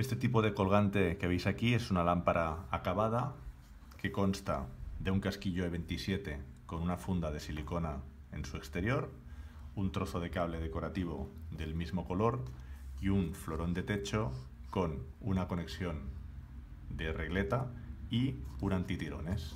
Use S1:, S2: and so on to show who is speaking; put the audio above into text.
S1: Este tipo de colgante que veis aquí es una lámpara acabada que consta de un casquillo E27 con una funda de silicona en su exterior, un trozo de cable decorativo del mismo color y un florón de techo con una conexión de regleta y un antitirones.